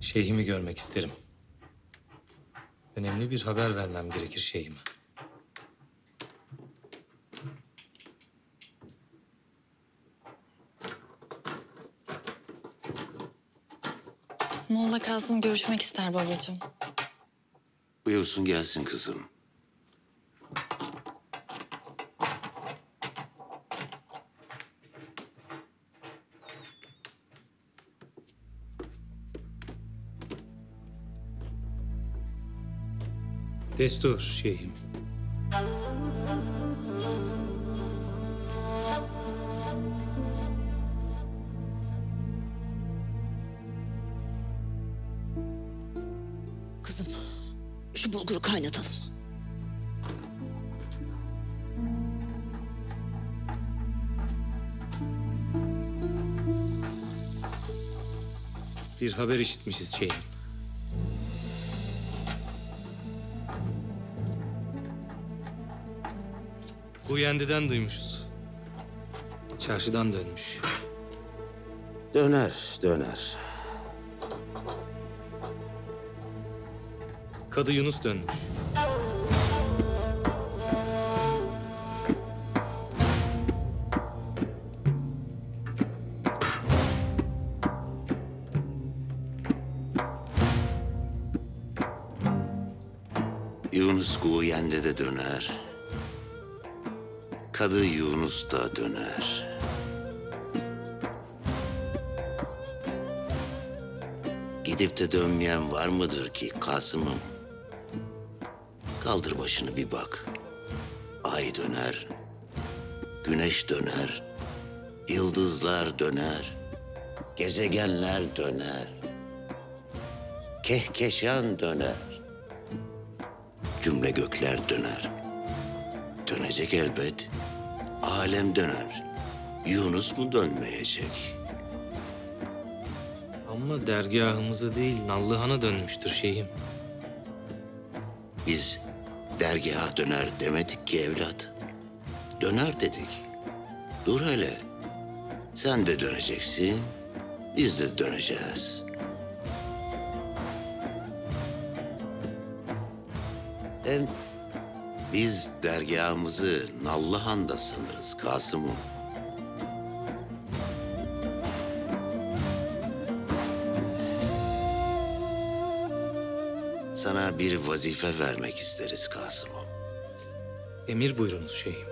Şeyhimi görmek isterim. Önemli bir haber vermem gerekir şeyhime. Molla Kazım görüşmek ister babacığım. Buyursun gelsin kızım. Destur şeyhim. Kızım şu bulguru kaynatalım. Bir haber işitmişiz şeyhim. Kuyendi'den duymuşuz. Çarşıdan dönmüş. Döner, döner. Kadı Yunus dönmüş. Yunus Guyende de döner. Kadı Yunus da döner. Gidip de dönmeyen var mıdır ki Kasım'ım? Kaldır başını bir bak. Ay döner, güneş döner, yıldızlar döner, gezegenler döner, kehkeşan döner, cümle gökler döner. Dönecek elbet, alem döner. Yunus mu dönmeyecek? Ama dergahımıza değil Nallıhan'a dönmüştür şeyhim. Biz dergaha döner demedik ki evlat. Döner dedik. Dur hele. Sen de döneceksin. Biz de döneceğiz. Hem biz dergahımızı Nallıhan'da sanırız Kasım'ım. Sana bir vazife vermek isteriz Kasım'ım. Emir buyurunuz şeyhim.